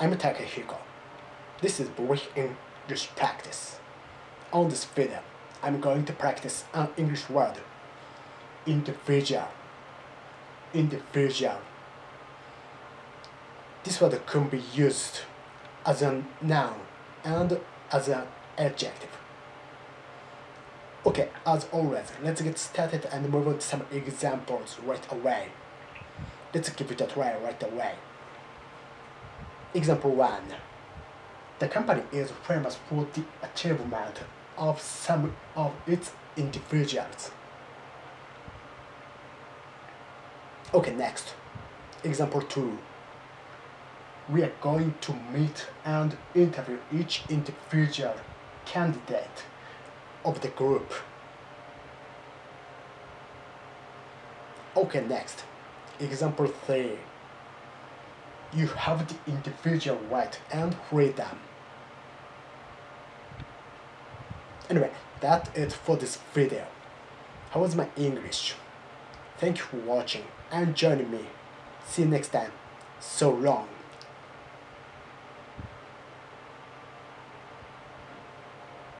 I'm Takehiko. This is Brief English Practice. On this video, I'm going to practice an English word. Individual. Individual. This word can be used as a noun and as an adjective. Okay, as always, let's get started and move on to some examples right away. Let's give it a try right away. Example 1. The company is famous for the achievement of some of its individuals. Okay, next. Example 2. We are going to meet and interview each individual candidate of the group. Okay, next. Example 3. You have the individual right and freedom. Anyway, that's it for this video. How was my English? Thank you for watching and joining me. See you next time. So long.